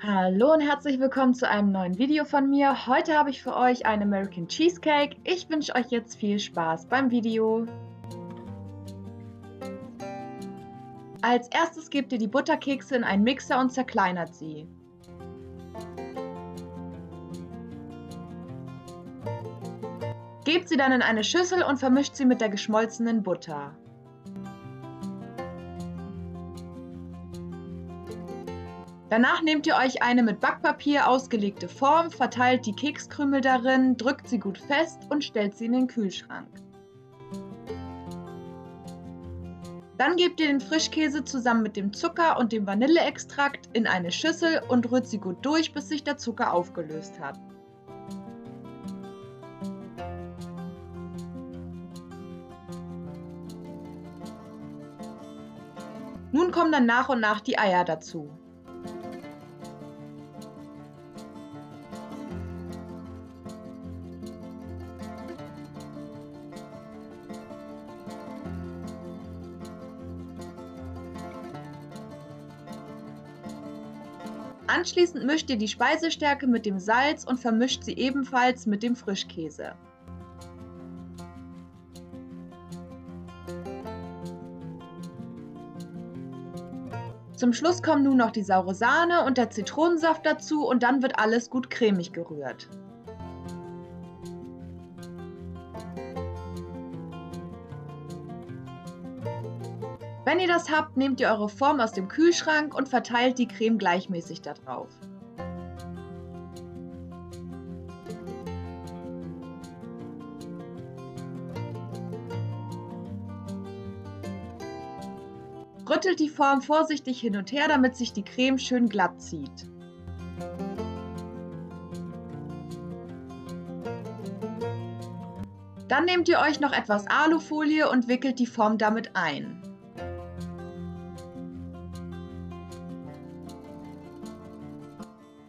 Hallo und herzlich willkommen zu einem neuen Video von mir. Heute habe ich für euch einen American Cheesecake. Ich wünsche euch jetzt viel Spaß beim Video. Als erstes gebt ihr die Butterkekse in einen Mixer und zerkleinert sie. Gebt sie dann in eine Schüssel und vermischt sie mit der geschmolzenen Butter. Danach nehmt ihr euch eine mit Backpapier ausgelegte Form, verteilt die Kekskrümel darin, drückt sie gut fest und stellt sie in den Kühlschrank. Dann gebt ihr den Frischkäse zusammen mit dem Zucker und dem Vanilleextrakt in eine Schüssel und rührt sie gut durch, bis sich der Zucker aufgelöst hat. Nun kommen dann nach und nach die Eier dazu. Anschließend mischt ihr die Speisestärke mit dem Salz und vermischt sie ebenfalls mit dem Frischkäse. Zum Schluss kommen nun noch die saure Sahne und der Zitronensaft dazu und dann wird alles gut cremig gerührt. Wenn ihr das habt, nehmt ihr eure Form aus dem Kühlschrank und verteilt die Creme gleichmäßig darauf. Rüttelt die Form vorsichtig hin und her, damit sich die Creme schön glatt zieht. Dann nehmt ihr euch noch etwas Alufolie und wickelt die Form damit ein.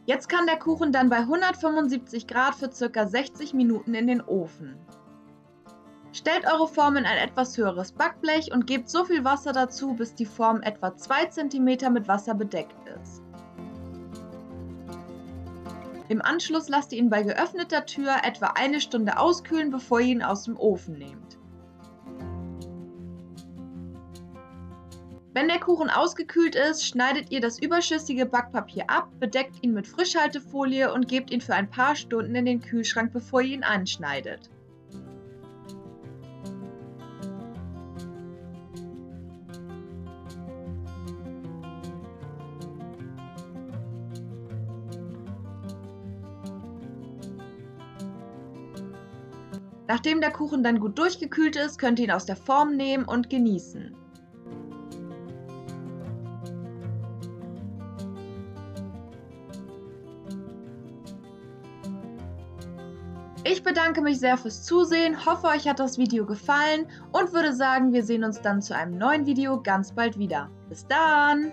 Jetzt kann der Kuchen dann bei 175 Grad für ca. 60 Minuten in den Ofen. Stellt eure Form in ein etwas höheres Backblech und gebt so viel Wasser dazu, bis die Form etwa 2 cm mit Wasser bedeckt ist. Im Anschluss lasst ihr ihn bei geöffneter Tür etwa eine Stunde auskühlen, bevor ihr ihn aus dem Ofen nehmt. Wenn der Kuchen ausgekühlt ist, schneidet ihr das überschüssige Backpapier ab, bedeckt ihn mit Frischhaltefolie und gebt ihn für ein paar Stunden in den Kühlschrank, bevor ihr ihn anschneidet. Nachdem der Kuchen dann gut durchgekühlt ist, könnt ihr ihn aus der Form nehmen und genießen. Ich bedanke mich sehr fürs Zusehen, hoffe euch hat das Video gefallen und würde sagen, wir sehen uns dann zu einem neuen Video ganz bald wieder. Bis dann!